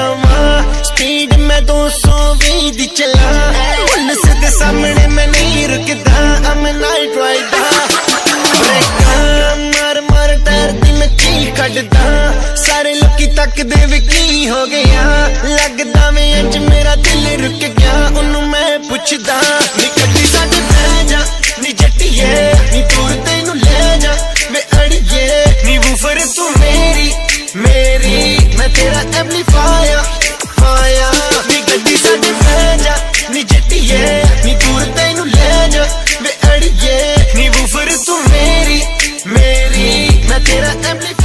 ਗੱਡੀਆਂ ਨੂੰ ਮੈਂ ਲਾਵਾਂ ਸਪੀਡ ਮੈਂ 220 ਦੀ ਚਲਾ ਪੁਲਿਸ ਦੇ ਸਾਹਮਣੇ ਮੈਂ ਨਹੀਂ ਰੁਕਦਾ ਅਮ ਨਾਈਟ ਰਾਈਡਰ ਬ੍ਰੇਕਾਂ ਮਾਰ ਮਾਰ ਟਾਇਰ ਦੀ ਮੈਂ ਚੀਖ ਕੱਢਦਾ ਸਾਰੇ ਲੋਕੀ ਤੱਕਦੇ ਵੀ ਕੀ ਹੋ ਗਿਆ ਲੱਗਦਾ ਵੇ ਅੱਜ ਮੇਰਾ ਦਿਲ ਰੁਕ ਗਿਆ ਉਹਨੂੰ ਮੈਂ ਪੁੱਛਦਾ Get an amplifier.